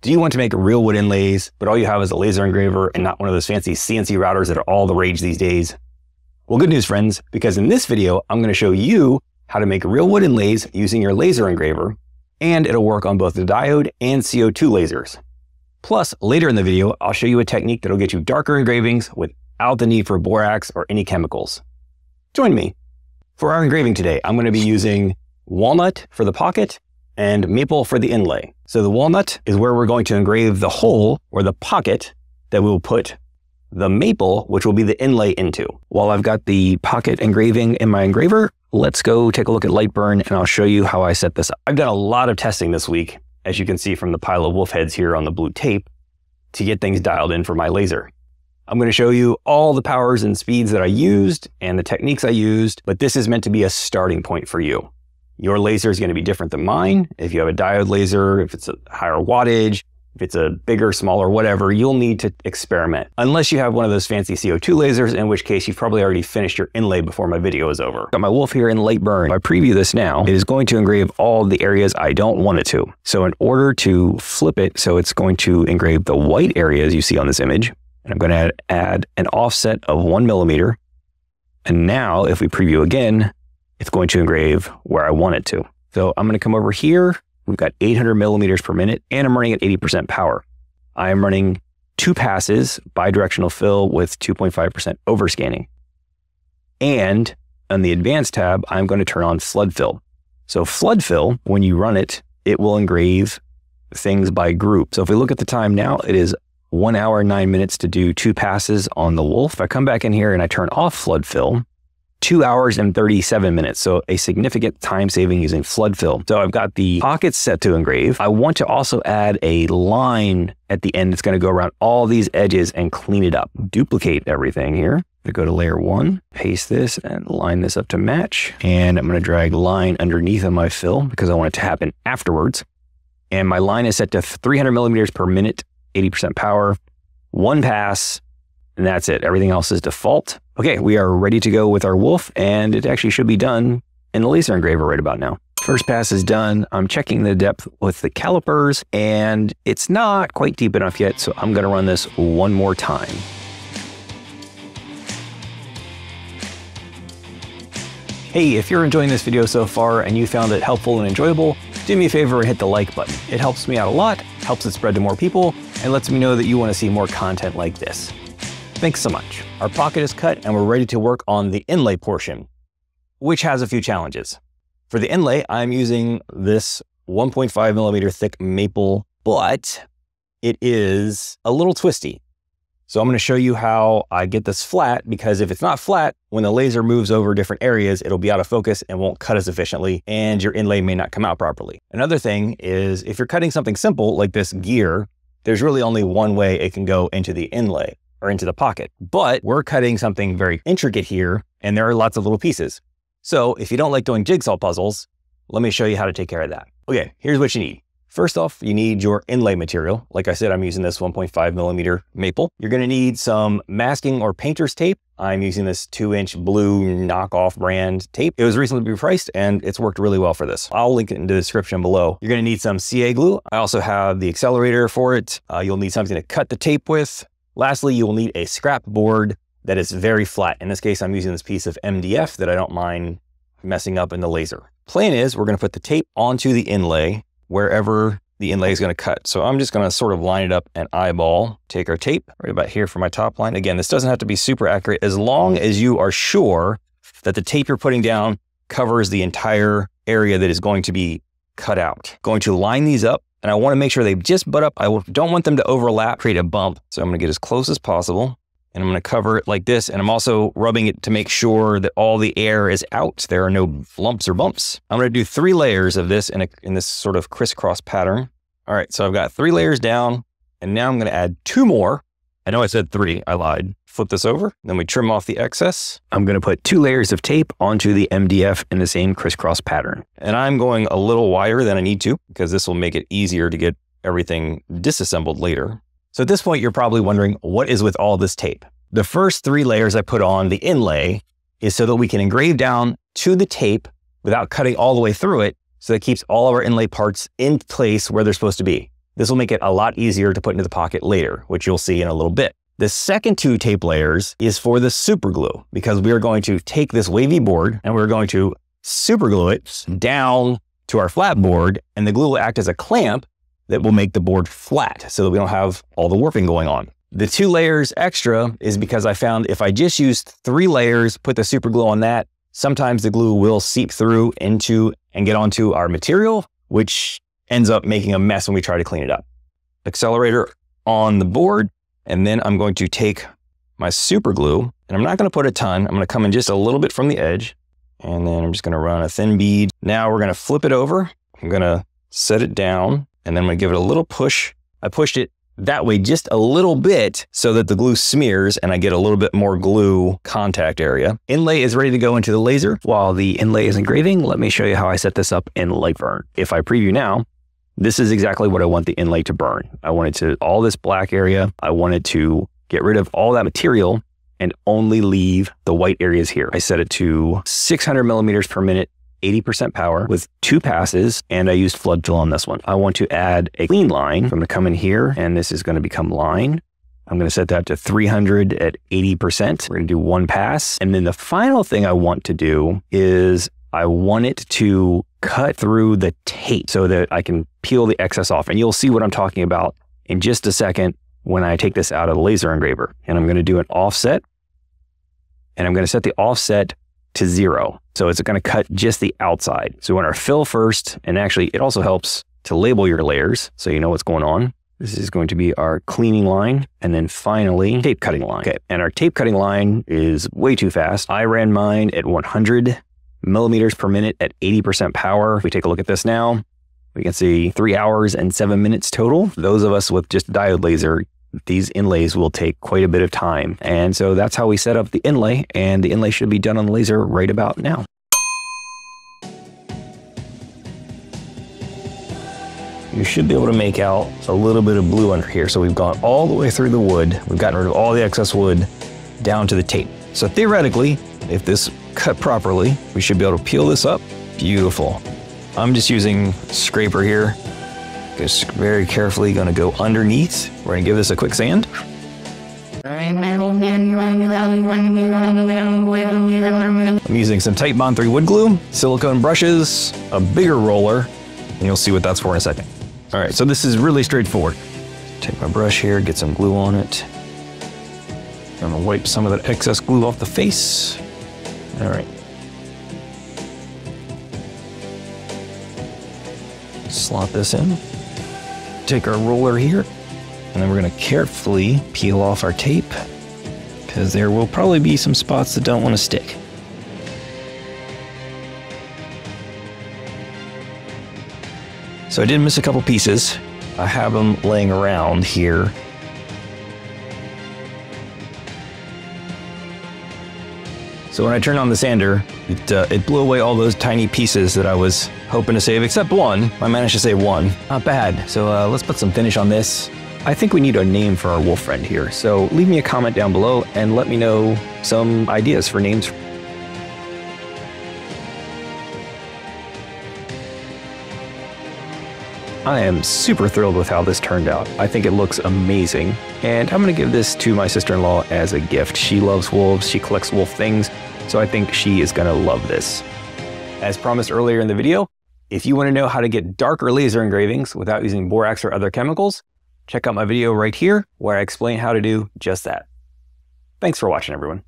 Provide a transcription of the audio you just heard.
Do you want to make real wood inlays, but all you have is a laser engraver and not one of those fancy CNC routers that are all the rage these days? Well, good news, friends, because in this video, I'm going to show you how to make real wood inlays using your laser engraver, and it'll work on both the diode and CO2 lasers. Plus, later in the video, I'll show you a technique that'll get you darker engravings without the need for borax or any chemicals. Join me. For our engraving today, I'm going to be using walnut for the pocket and maple for the inlay. So the walnut is where we're going to engrave the hole or the pocket that we'll put the maple, which will be the inlay into. While I've got the pocket engraving in my engraver, let's go take a look at Lightburn and I'll show you how I set this up. I've done a lot of testing this week, as you can see from the pile of wolf heads here on the blue tape, to get things dialed in for my laser. I'm going to show you all the powers and speeds that I used and the techniques I used, but this is meant to be a starting point for you. Your laser is going to be different than mine. If you have a diode laser, if it's a higher wattage, if it's a bigger, smaller, whatever, you'll need to experiment. Unless you have one of those fancy CO2 lasers, in which case you've probably already finished your inlay before my video is over. Got my wolf here in late Lightburn. If I preview this now, it is going to engrave all the areas I don't want it to. So in order to flip it, so it's going to engrave the white areas you see on this image, and I'm going to add, add an offset of one millimeter. And now if we preview again, it's going to engrave where I want it to. So I'm going to come over here. We've got 800 millimeters per minute and I'm running at 80% power. I am running two passes bidirectional fill with 2.5% overscanning. And on the advanced tab, I'm going to turn on flood fill. So flood fill, when you run it, it will engrave things by group. So if we look at the time now, it is one hour, nine minutes to do two passes on the wolf. If I come back in here and I turn off flood fill, two hours and 37 minutes. So a significant time saving using flood fill. So I've got the pockets set to engrave. I want to also add a line at the end that's going to go around all these edges and clean it up. Duplicate everything here. I go to layer one, paste this and line this up to match. And I'm going to drag line underneath of my fill because I want it to happen afterwards. And my line is set to 300 millimeters per minute, 80% power, one pass, and that's it. Everything else is default. Okay, we are ready to go with our wolf, and it actually should be done in the laser engraver right about now. First pass is done. I'm checking the depth with the calipers, and it's not quite deep enough yet, so I'm gonna run this one more time. Hey, if you're enjoying this video so far and you found it helpful and enjoyable, do me a favor and hit the like button. It helps me out a lot, helps it spread to more people, and lets me know that you wanna see more content like this. Thanks so much. Our pocket is cut and we're ready to work on the inlay portion, which has a few challenges. For the inlay, I'm using this 1.5 millimeter thick maple, but it is a little twisty. So I'm going to show you how I get this flat because if it's not flat, when the laser moves over different areas, it'll be out of focus and won't cut as efficiently and your inlay may not come out properly. Another thing is if you're cutting something simple like this gear, there's really only one way it can go into the inlay or into the pocket. But we're cutting something very intricate here, and there are lots of little pieces. So if you don't like doing jigsaw puzzles, let me show you how to take care of that. Okay, here's what you need. First off, you need your inlay material. Like I said, I'm using this 1.5 millimeter maple. You're gonna need some masking or painter's tape. I'm using this two inch blue knockoff brand tape. It was recently repriced and it's worked really well for this. I'll link it in the description below. You're gonna need some CA glue. I also have the accelerator for it. Uh, you'll need something to cut the tape with. Lastly, you will need a scrap board that is very flat. In this case, I'm using this piece of MDF that I don't mind messing up in the laser. Plan is we're gonna put the tape onto the inlay wherever the inlay is gonna cut. So I'm just gonna sort of line it up and eyeball, take our tape right about here for my top line. Again, this doesn't have to be super accurate as long as you are sure that the tape you're putting down covers the entire area that is going to be cut out. Going to line these up and I want to make sure they just butt up. I don't want them to overlap, create a bump. So I'm going to get as close as possible and I'm going to cover it like this. And I'm also rubbing it to make sure that all the air is out. There are no lumps or bumps. I'm going to do three layers of this in, a, in this sort of crisscross pattern. All right, so I've got three layers down and now I'm going to add two more. I know I said three, I lied flip this over. Then we trim off the excess. I'm going to put two layers of tape onto the MDF in the same crisscross pattern. And I'm going a little wider than I need to because this will make it easier to get everything disassembled later. So at this point, you're probably wondering, what is with all this tape? The first three layers I put on the inlay is so that we can engrave down to the tape without cutting all the way through it so that it keeps all of our inlay parts in place where they're supposed to be. This will make it a lot easier to put into the pocket later, which you'll see in a little bit. The second two tape layers is for the super glue because we are going to take this wavy board and we're going to super glue it down to our flat board and the glue will act as a clamp that will make the board flat so that we don't have all the warping going on. The two layers extra is because I found if I just used three layers, put the super glue on that, sometimes the glue will seep through into and get onto our material, which ends up making a mess when we try to clean it up. Accelerator on the board, and then I'm going to take my super glue, and I'm not going to put a ton. I'm going to come in just a little bit from the edge, and then I'm just going to run a thin bead. Now we're going to flip it over. I'm going to set it down, and then I'm going to give it a little push. I pushed it that way just a little bit so that the glue smears and I get a little bit more glue contact area. Inlay is ready to go into the laser. While the inlay is engraving, let me show you how I set this up in Lightburn. If I preview now, this is exactly what I want the inlay to burn. I wanted to, all this black area, I wanted to get rid of all that material and only leave the white areas here. I set it to 600 millimeters per minute 80% power with two passes, and I used flood fill on this one. I want to add a clean line. I'm going to come in here, and this is going to become line. I'm going to set that to 300 at 80%. We're going to do one pass. And then the final thing I want to do is I want it to cut through the tape so that I can peel the excess off. And you'll see what I'm talking about in just a second when I take this out of the laser engraver. And I'm going to do an offset. And I'm going to set the offset to zero. So it's going to cut just the outside. So we want our fill first. And actually, it also helps to label your layers so you know what's going on. This is going to be our cleaning line. And then finally, tape cutting line. Okay. And our tape cutting line is way too fast. I ran mine at 100 millimeters per minute at 80% power. If we take a look at this now, we can see three hours and seven minutes total. Those of us with just diode laser, these inlays will take quite a bit of time. And so that's how we set up the inlay, and the inlay should be done on the laser right about now. You should be able to make out a little bit of blue under here. So we've gone all the way through the wood. We've gotten rid of all the excess wood down to the tape. So theoretically, if this cut properly, we should be able to peel this up. Beautiful. I'm just using scraper here just very carefully going to go underneath. We're to give this a quick sand. I'm using some Titebond 3 wood glue, silicone brushes, a bigger roller, and you'll see what that's for in a second. All right, so this is really straightforward. Take my brush here, get some glue on it. I'm gonna wipe some of that excess glue off the face. All right. Slot this in take our roller here, and then we're going to carefully peel off our tape because there will probably be some spots that don't want to stick. So I did miss a couple pieces. I have them laying around here So when I turned on the sander, it, uh, it blew away all those tiny pieces that I was hoping to save, except one. I managed to save one. Not bad. So uh, let's put some finish on this. I think we need a name for our wolf friend here. So leave me a comment down below and let me know some ideas for names. I am super thrilled with how this turned out. I think it looks amazing. And I'm going to give this to my sister-in-law as a gift. She loves wolves. She collects wolf things. So I think she is going to love this. As promised earlier in the video, if you want to know how to get darker laser engravings without using borax or other chemicals, check out my video right here where I explain how to do just that. Thanks for watching, everyone.